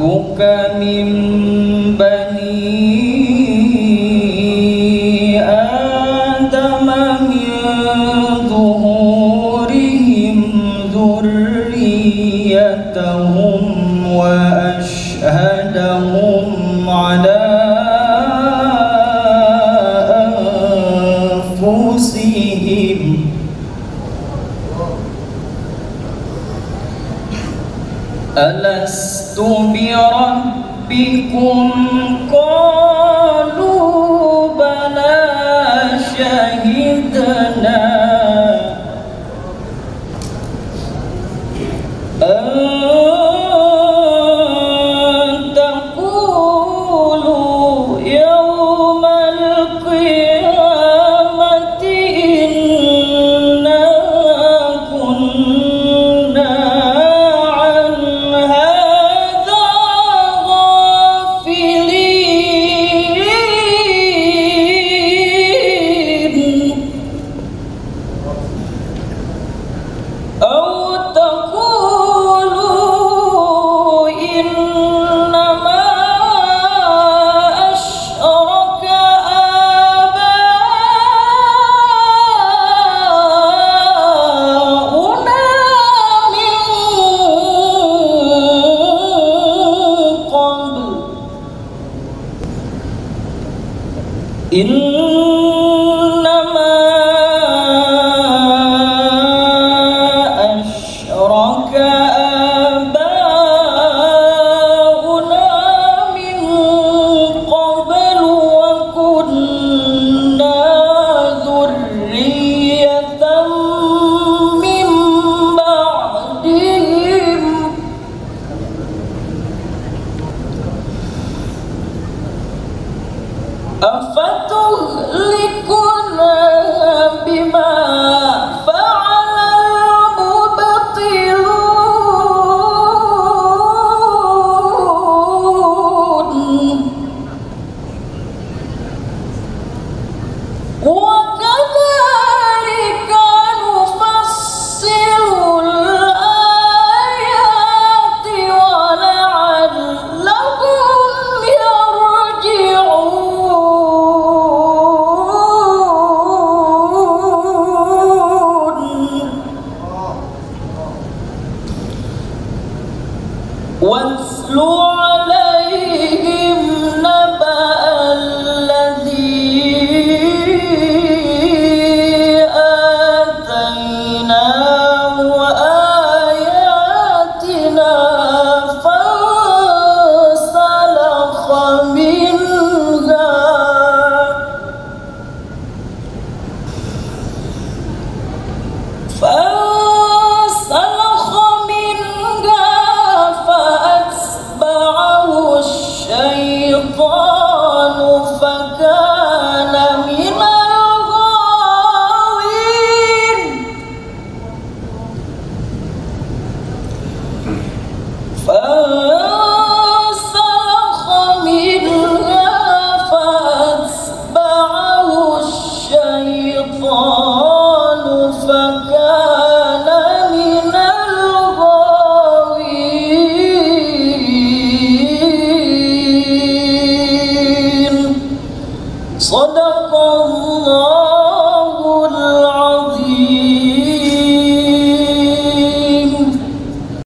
ربك من بني آدم من ظهورهم ذريتهم وأشهدهم ألست بربكم؟ قالوا بلى شهدنا أن إنما once floor. الشيطان صدق الله.